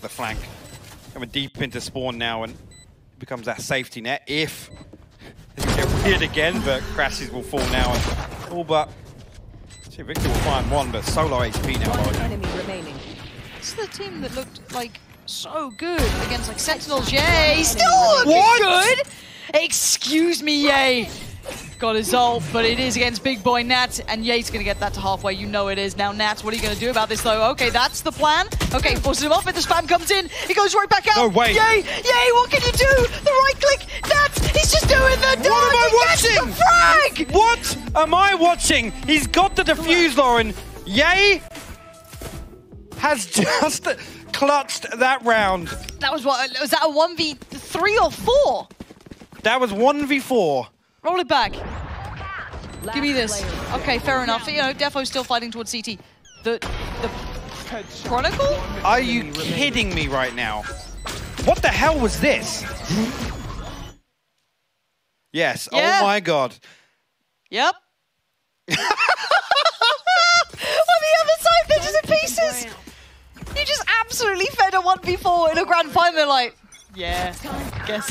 of the flank. Coming deep into spawn now and it becomes that safety net if they get weird again, but crashies will fall now and all but see Victor will find one, but solo HP now. One enemy remaining. This is the team that looked like so good against like Sentinels. Yay! Still looking What? good. Excuse me, Yay. Got his ult, but it is against Big Boy Nat, and Yates gonna get that to halfway. You know it is. Now, Nat, what are you gonna do about this though? Okay, that's the plan. Okay, forces him off, and the spam comes in. He goes right back out. No way. Yay! Yay! What can you do? The right click. Nat, he's just doing the. What am I watching? The frag. What am I watching? He's got the defuse, Lauren. Yay has just clutched that round. That was what? Was that a one v three or four? That was 1v4. Roll it back. Give me this. Okay, fair enough. You know, d3ffo's still fighting towards CT. The the Chronicle? Are you kidding me right now? What the hell was this? Yes, oh Yeah. oh my god. Yep. On the other side, they're just in pieces. You just absolutely fed a 1v4 in a grand final. Like, yeah, guess